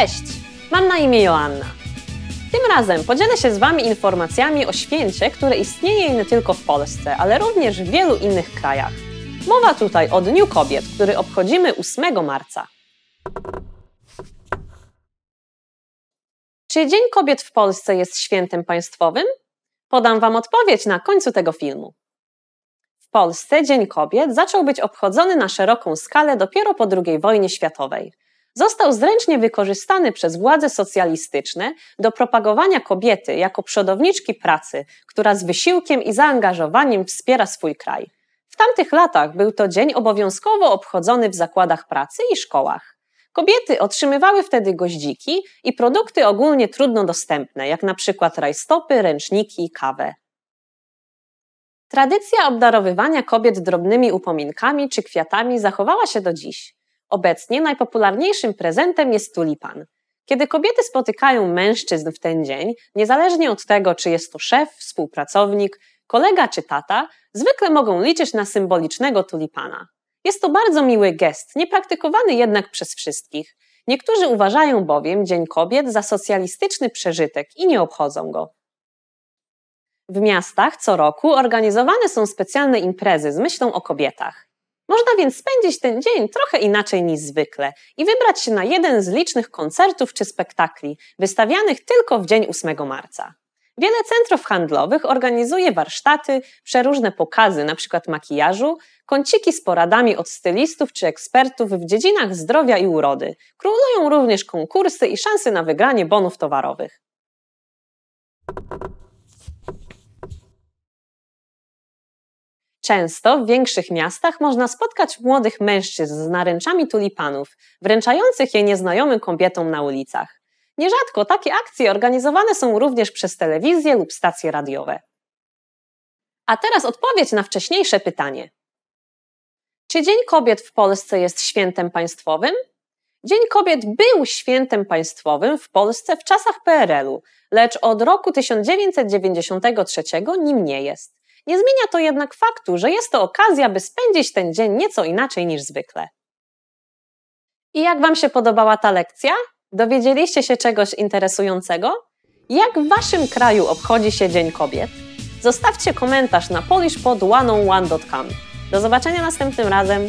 Cześć, mam na imię Joanna. Tym razem podzielę się z Wami informacjami o święcie, które istnieje nie tylko w Polsce, ale również w wielu innych krajach. Mowa tutaj o Dniu Kobiet, który obchodzimy 8 marca. Czy Dzień Kobiet w Polsce jest świętem państwowym? Podam Wam odpowiedź na końcu tego filmu. W Polsce Dzień Kobiet zaczął być obchodzony na szeroką skalę dopiero po II wojnie światowej. Został zręcznie wykorzystany przez władze socjalistyczne do propagowania kobiety jako przodowniczki pracy, która z wysiłkiem i zaangażowaniem wspiera swój kraj. W tamtych latach był to dzień obowiązkowo obchodzony w zakładach pracy i szkołach. Kobiety otrzymywały wtedy goździki i produkty ogólnie trudno dostępne, jak na przykład rajstopy, ręczniki i kawę. Tradycja obdarowywania kobiet drobnymi upominkami czy kwiatami zachowała się do dziś. Obecnie najpopularniejszym prezentem jest tulipan. Kiedy kobiety spotykają mężczyzn w ten dzień, niezależnie od tego, czy jest to szef, współpracownik, kolega czy tata, zwykle mogą liczyć na symbolicznego tulipana. Jest to bardzo miły gest, niepraktykowany jednak przez wszystkich. Niektórzy uważają bowiem Dzień Kobiet za socjalistyczny przeżytek i nie obchodzą go. W miastach co roku organizowane są specjalne imprezy z myślą o kobietach. Można więc spędzić ten dzień trochę inaczej niż zwykle i wybrać się na jeden z licznych koncertów czy spektakli, wystawianych tylko w dzień 8 marca. Wiele centrów handlowych organizuje warsztaty, przeróżne pokazy, np. makijażu, kąciki z poradami od stylistów czy ekspertów w dziedzinach zdrowia i urody. Królują również konkursy i szanse na wygranie bonów towarowych. Często w większych miastach można spotkać młodych mężczyzn z naręczami tulipanów, wręczających je nieznajomym kobietom na ulicach. Nierzadko takie akcje organizowane są również przez telewizję lub stacje radiowe. A teraz odpowiedź na wcześniejsze pytanie. Czy Dzień Kobiet w Polsce jest świętem państwowym? Dzień Kobiet był świętem państwowym w Polsce w czasach PRL-u, lecz od roku 1993 nim nie jest. Nie zmienia to jednak faktu, że jest to okazja, by spędzić ten dzień nieco inaczej niż zwykle. I jak Wam się podobała ta lekcja? Dowiedzieliście się czegoś interesującego? Jak w Waszym kraju obchodzi się Dzień Kobiet? Zostawcie komentarz na polishpod101.com. Do zobaczenia następnym razem.